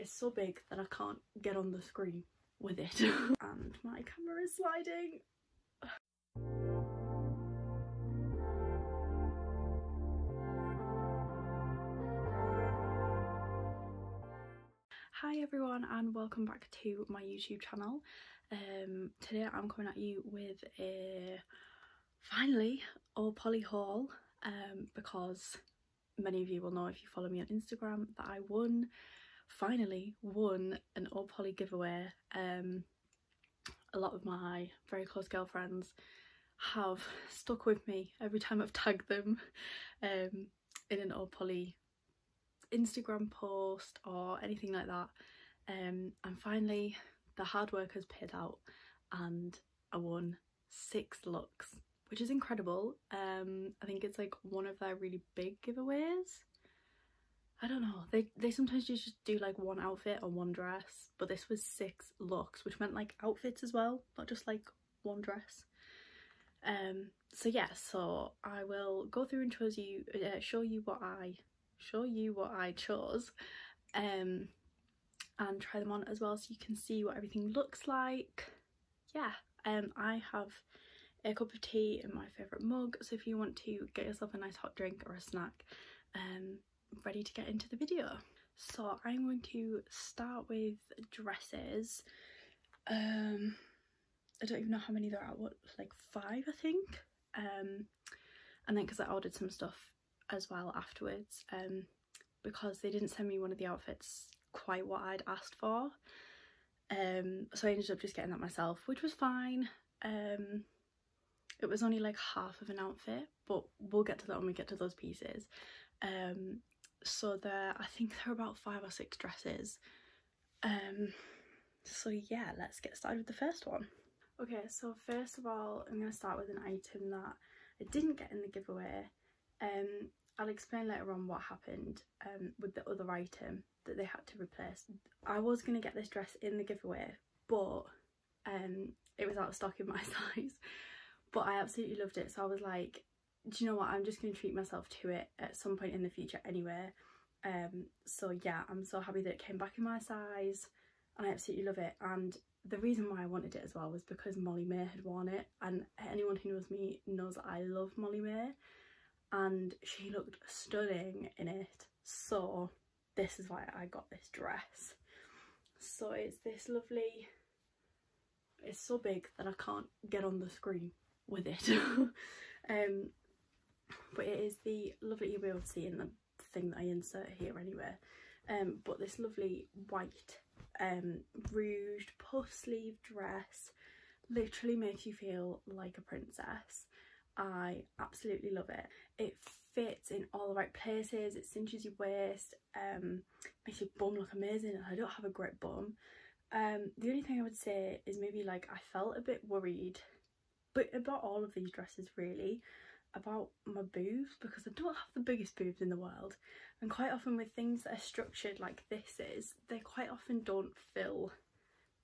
it's so big that I can't get on the screen with it. And my camera is sliding. Hi everyone and welcome back to my YouTube channel. Um, today I'm coming at you with a finally all Polly haul um, because many of you will know if you follow me on Instagram that I won, finally won an all poly giveaway. Um, a lot of my very close girlfriends have stuck with me every time I've tagged them um, in an all poly Instagram post or anything like that. Um, and finally the hard work has paid out and I won six looks which is incredible. Um, I think it's like one of their really big giveaways I don't know they, they sometimes just do like one outfit or one dress but this was six looks which meant like outfits as well not just like one dress um so yeah so I will go through and show you uh, show you what I show you what I chose um, and try them on as well so you can see what everything looks like. Yeah, um, I have a cup of tea in my favourite mug so if you want to get yourself a nice hot drink or a snack um, ready to get into the video. So I'm going to start with dresses. Um, I don't even know how many there are, what, like five I think? Um, and then because I ordered some stuff as well afterwards um, because they didn't send me one of the outfits quite what I'd asked for. Um, so I ended up just getting that myself, which was fine. Um, it was only like half of an outfit, but we'll get to that when we get to those pieces. Um, so there, I think there are about five or six dresses. Um, so yeah, let's get started with the first one. Okay, so first of all, I'm going to start with an item that I didn't get in the giveaway. Um, I'll explain later on what happened um, with the other item that they had to replace. I was going to get this dress in the giveaway but um, it was out of stock in my size but I absolutely loved it so I was like do you know what? I'm just going to treat myself to it at some point in the future anyway. Um, so yeah I'm so happy that it came back in my size and I absolutely love it. And the reason why I wanted it as well was because Molly-Mae had worn it and anyone who knows me knows that I love Molly-Mae and she looked stunning in it. So this is why I got this dress. So it's this lovely it's so big that I can't get on the screen with it. Um but it is the lovely you'll be able to see in the thing that I insert here anywhere um but this lovely white um ruched puff sleeve dress literally makes you feel like a princess I absolutely love it. It fits in all the right places, it cinches your waist, um, makes your bum look amazing and I don't have a great bum. Um, the only thing I would say is maybe like I felt a bit worried, but about all of these dresses really, about my boobs because I don't have the biggest boobs in the world and quite often with things that are structured like this is, they quite often don't fill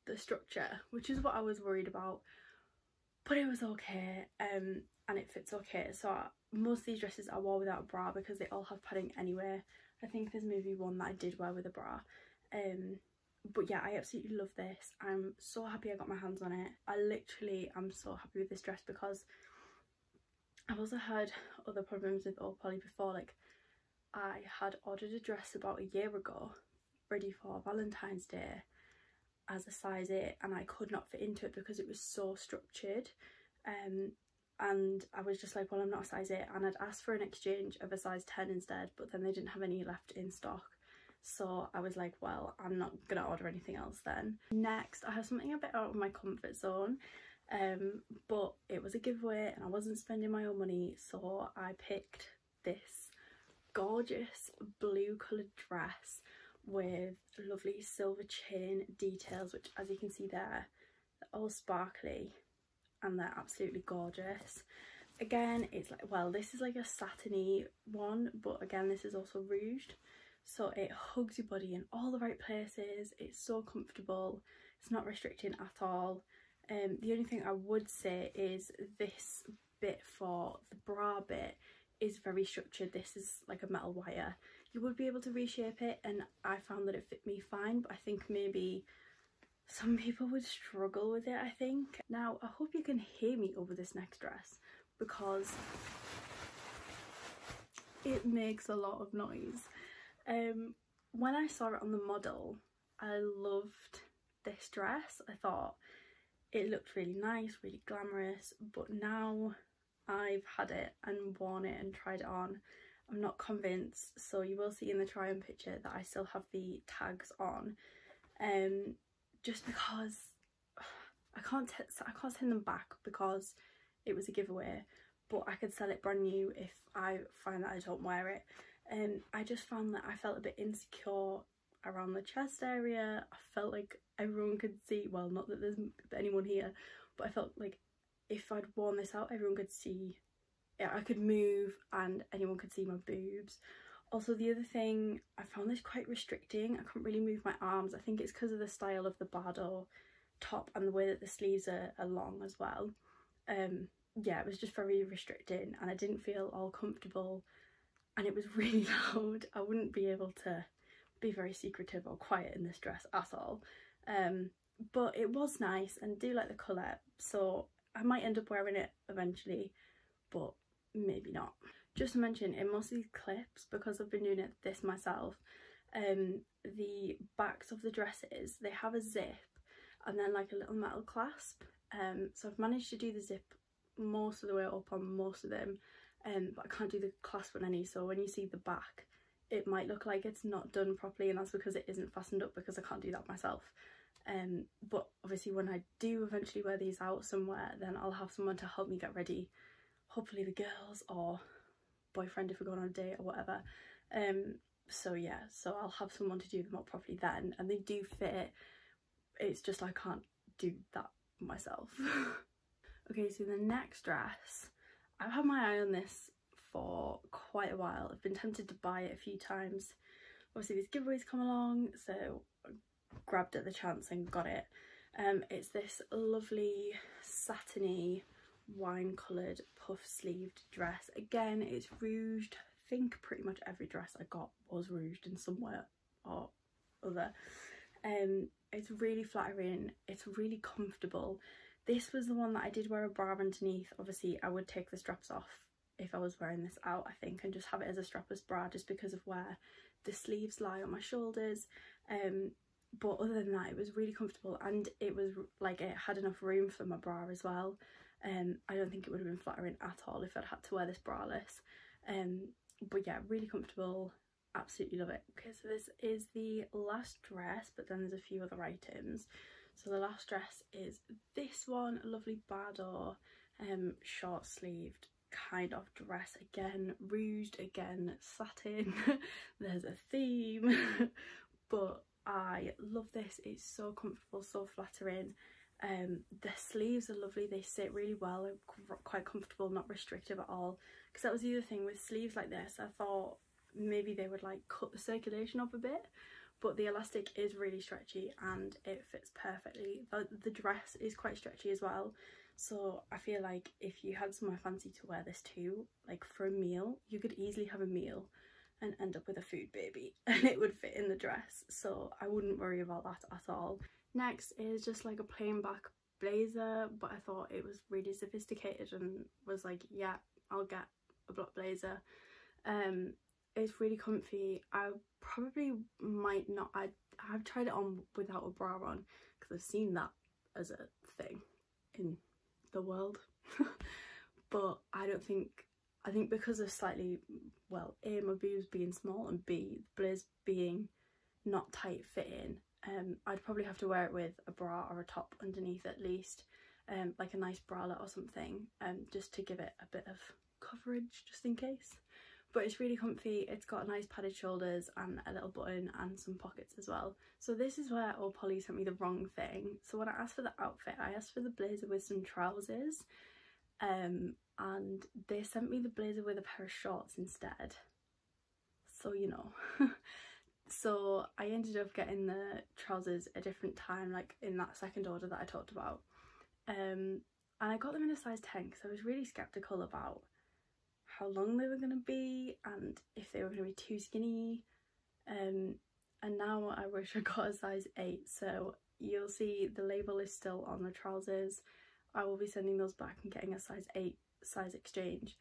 the structure, which is what I was worried about. But it was okay um and it fits okay. So most of these dresses I wore without a bra because they all have padding anyway. I think there's maybe one that I did wear with a bra. Um but yeah I absolutely love this. I'm so happy I got my hands on it. I literally am so happy with this dress because I've also had other problems with all poly before like I had ordered a dress about a year ago ready for Valentine's Day as a size 8 and I could not fit into it because it was so structured um, and I was just like well I'm not a size 8 and I'd asked for an exchange of a size 10 instead but then they didn't have any left in stock so I was like well I'm not gonna order anything else then. Next I have something a bit out of my comfort zone um, but it was a giveaway and I wasn't spending my own money so I picked this gorgeous blue coloured dress with lovely silver chain details which as you can see there they're all sparkly and they're absolutely gorgeous. Again it's like well this is like a satiny one but again this is also ruched. So it hugs your body in all the right places. It's so comfortable. It's not restricting at all um the only thing i would say is this bit for the bra bit is very structured this is like a metal wire you would be able to reshape it and I found that it fit me fine but I think maybe some people would struggle with it I think. Now I hope you can hear me over this next dress because it makes a lot of noise. Um, when I saw it on the model I loved this dress. I thought it looked really nice, really glamorous but now I've had it and worn it and tried it on. I'm not convinced so you will see in the try on picture that I still have the tags on. Um just because I can't I can't send them back because it was a giveaway but I could sell it brand new if I find that I don't wear it. And um, I just found that I felt a bit insecure around the chest area. I felt like everyone could see well not that there's anyone here but I felt like if I'd worn this out everyone could see yeah, I could move and anyone could see my boobs. Also the other thing I found this quite restricting. I couldn't really move my arms. I think it's because of the style of the Bardot top and the way that the sleeves are, are long as well. Um yeah it was just very restricting and I didn't feel all comfortable and it was really loud. I wouldn't be able to be very secretive or quiet in this dress at all. Um but it was nice and do like the colour so I might end up wearing it eventually but maybe not. Just to mention in most of these clips because I've been doing it this myself. Um the backs of the dresses they have a zip and then like a little metal clasp. Um so I've managed to do the zip most of the way up on most of them um but I can't do the clasp on any. So when you see the back it might look like it's not done properly and that's because it isn't fastened up because I can't do that myself. Um but obviously when I do eventually wear these out somewhere then I'll have someone to help me get ready. Hopefully the girls or boyfriend if we're going on a date or whatever. Um so yeah so I'll have someone to do them up properly then and they do fit. It's just I can't do that myself. Okay so the next dress I've had my eye on this for quite a while. I've been tempted to buy it a few times. Obviously these giveaways come along so I grabbed at the chance and got it. Um it's this lovely satiny wine coloured puff sleeved dress. Again it's ruched. I think pretty much every dress I got was ruched in some way or other. Um it's really flattering. It's really comfortable. This was the one that I did wear a bra underneath. Obviously I would take the straps off if I was wearing this out I think and just have it as a strapless bra just because of where the sleeves lie on my shoulders. Um but other than that it was really comfortable and it was like it had enough room for my bra as well. Um i don't think it would have been flattering at all if i'd had to wear this braless. Um but yeah really comfortable. Absolutely love it. Okay so this is the last dress but then there's a few other items. So the last dress is this one lovely Bardot um short sleeved kind of dress again ruched again satin. There's a theme. But I love this. It's so comfortable so flattering. Um the sleeves are lovely. They sit really well quite comfortable not restrictive at all. Because that was the other thing with sleeves like this. I thought maybe they would like cut the circulation off a bit. But the elastic is really stretchy and it fits perfectly. The, the dress is quite stretchy as well so i feel like if you had somewhere fancy to wear this too like for a meal you could easily have a meal and end up with a food baby and it would fit in the dress so i wouldn't worry about that at all Next is just like a plain black blazer but I thought it was really sophisticated and was like yeah I'll get a black blazer. Um, it's really comfy. I probably might not, I, I've tried it on without a bra on because I've seen that as a thing in the world but I don't think I think because of slightly well A my boobs being small and B the blazer being not tight fitting um, I'd probably have to wear it with a bra or a top underneath at least, um, like a nice bralette or something, um, just to give it a bit of coverage just in case. But it's really comfy, it's got a nice padded shoulders and a little button and some pockets as well. So this is where old Polly sent me the wrong thing. So when I asked for the outfit, I asked for the blazer with some trousers um, and they sent me the blazer with a pair of shorts instead. So you know. so I ended up getting the trousers a different time like in that second order that I talked about um and I got them in a size 10 because I was really skeptical about how long they were going to be and if they were going to be too skinny. Um, and now I wish I got a size 8 so you'll see the label is still on the trousers. I will be sending those back and getting a size 8 size exchange.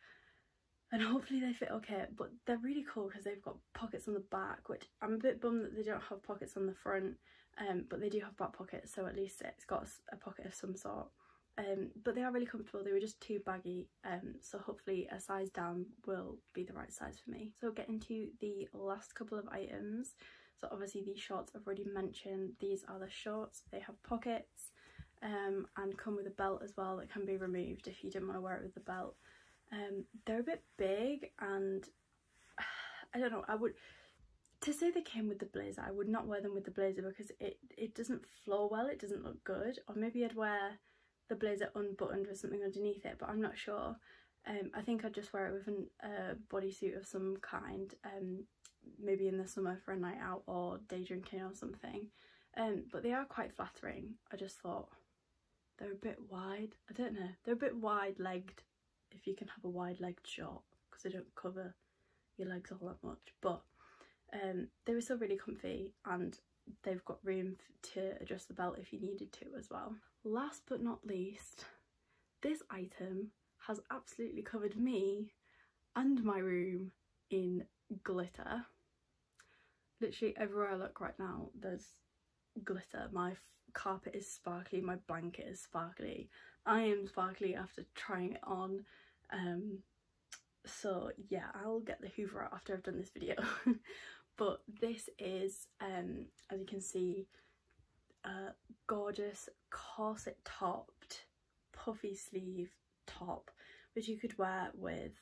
And hopefully they fit okay but they're really cool because they've got pockets on the back which I'm a bit bummed that they don't have pockets on the front um, but they do have back pockets so at least it's got a pocket of some sort um, but they are really comfortable. They were just too baggy um, so hopefully a size down will be the right size for me. So getting to the last couple of items. So obviously these shorts I've already mentioned these are the shorts. They have pockets um, and come with a belt as well that can be removed if you didn't want to wear it with the belt. Um, they're a bit big and I don't know I would to say they came with the blazer I would not wear them with the blazer because it it doesn't flow well it doesn't look good. Or maybe I'd wear the blazer unbuttoned with something underneath it but I'm not sure. Um, I think I'd just wear it with a uh, bodysuit of some kind um, maybe in the summer for a night out or day drinking or something. Um, but they are quite flattering. I just thought they're a bit wide. I don't know. They're a bit wide legged if you can have a wide legged short because they don't cover your legs all that much. But um, they were still really comfy and they've got room to adjust the belt if you needed to as well. Last but not least, this item has absolutely covered me and my room in glitter. Literally everywhere I look right now there's glitter. My carpet is sparkly, my blanket is sparkly. I am sparkly after trying it on. Um, so yeah, I'll get the hoover out after I've done this video. but this is um as you can see a gorgeous corset topped puffy sleeve top which you could wear with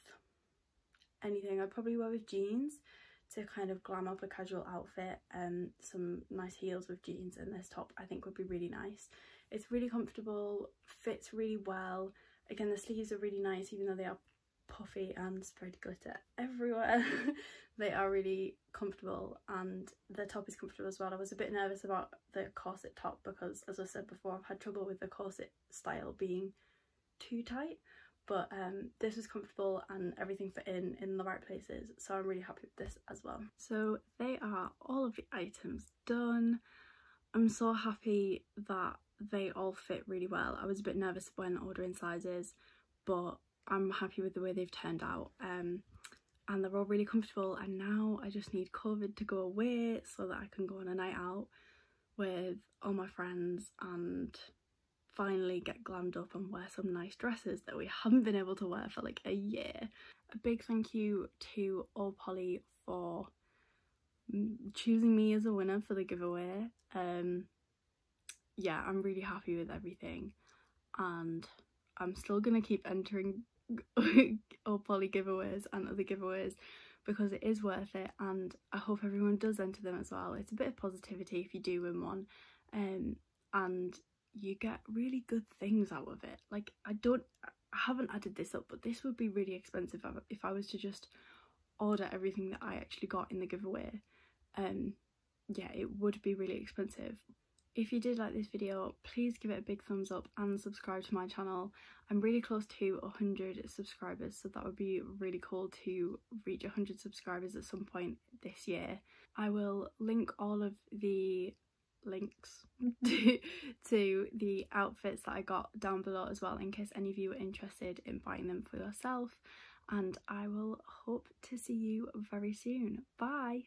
anything. I'd probably wear with jeans to kind of glam up a casual outfit and um, some nice heels with jeans and this top I think would be really nice. It's really comfortable fits really well. Again the sleeves are really nice even though they are puffy and spread glitter everywhere. they are really comfortable and the top is comfortable as well. I was a bit nervous about the corset top because as I said before I've had trouble with the corset style being too tight but um, this was comfortable and everything fit in in the right places so I'm really happy with this as well. So they are all of the items done. I'm so happy that they all fit really well. I was a bit nervous when ordering sizes but I'm happy with the way they've turned out um, and they're all really comfortable and now I just need COVID to go away so that I can go on a night out with all my friends and finally get glammed up and wear some nice dresses that we haven't been able to wear for like a year. A big thank you to All Polly for choosing me as a winner for the giveaway. Um, yeah, I'm really happy with everything and I'm still gonna keep entering or Polly giveaways and other giveaways because it is worth it and I hope everyone does enter them as well. It's a bit of positivity if you do win one um, and you get really good things out of it. Like I don't, I haven't added this up but this would be really expensive if I was to just order everything that I actually got in the giveaway. Um, yeah, it would be really expensive if you did like this video, please give it a big thumbs up and subscribe to my channel. I'm really close to 100 subscribers, so that would be really cool to reach 100 subscribers at some point this year. I will link all of the links to, to the outfits that I got down below as well in case any of you are interested in buying them for yourself and I will hope to see you very soon. Bye!